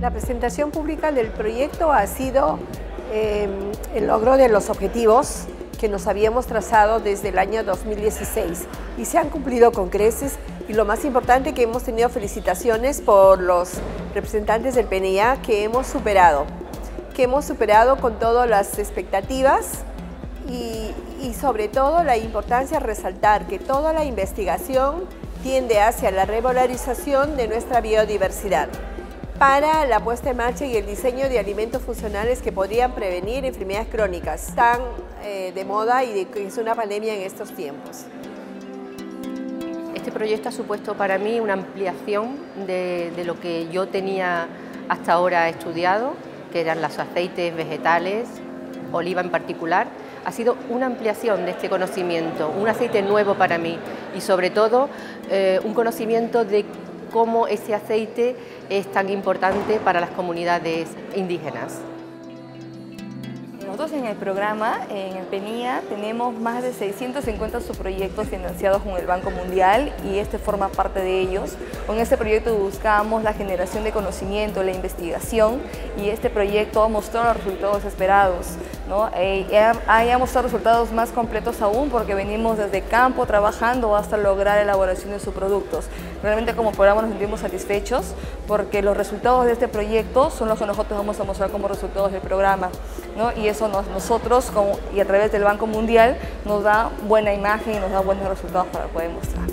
La presentación pública del proyecto ha sido eh, el logro de los objetivos que nos habíamos trazado desde el año 2016 y se han cumplido con creces. Y lo más importante que hemos tenido felicitaciones por los representantes del PNIA que hemos superado, que hemos superado con todas las expectativas y, y sobre todo la importancia de resaltar que toda la investigación tiende hacia la revalorización de nuestra biodiversidad para la puesta en marcha y el diseño de alimentos funcionales que podrían prevenir enfermedades crónicas tan eh, de moda y de, que es una pandemia en estos tiempos. Este proyecto ha supuesto para mí una ampliación de, lo que yo tenía hasta ahora estudiado, que eran los aceites vegetales, oliva en particular, ha sido una ampliación de este conocimiento, un aceite nuevo para mí y sobre todo eh, un conocimiento de cómo ese aceite es tan importante para las comunidades indígenas. Nosotros en el programa, en el PENIA, tenemos más de 650 subproyectos financiados con el Banco Mundial y este forma parte de ellos. Con este proyecto buscamos la generación de conocimiento, la investigación y este proyecto ha mostrado los resultados esperados. ¿No? Eh, ha, mostrado resultados más completos aún porque venimos desde campo trabajando hasta lograr elaboración de sus productos. Realmente como programa nos sentimos satisfechos porque los resultados de este proyecto son los que nosotros vamos a mostrar como resultados del programa. ¿no? Y eso nosotros y a través del Banco Mundial nos da buena imagen y nos da buenos resultados para poder mostrar.